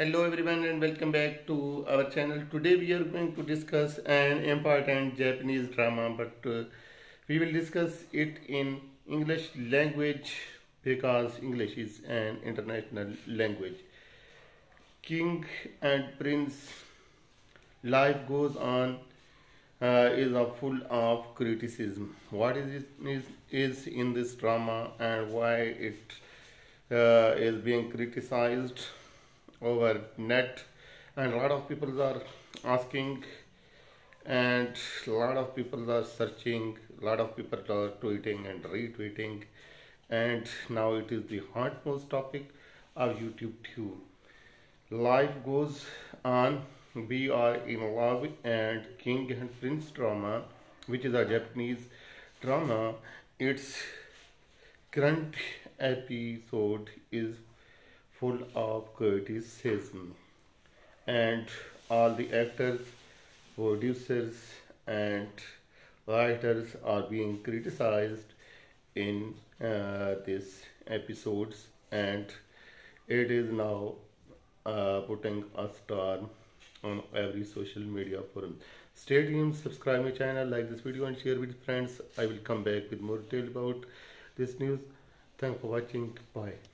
Hello everyone and welcome back to our channel. Today we are going to discuss an important Japanese drama but uh, we will discuss it in English language because English is an international language. King and Prince life goes on uh, is a full of criticism. What is, it, is, is in this drama and why it uh, is being criticized over net and a lot of people are asking and a lot of people are searching a lot of people are tweeting and retweeting and now it is the hotmost topic of youtube too. Life goes on. We are in love and king and prince drama which is a japanese drama. Its current episode is full of criticism. And all the actors producers and writers are being criticized in uh, this episodes. And it is now uh, putting a star on every social media forum. Stay tuned subscribe my channel like this video and share with friends. I will come back with more detail about this news. Thanks for watching. Bye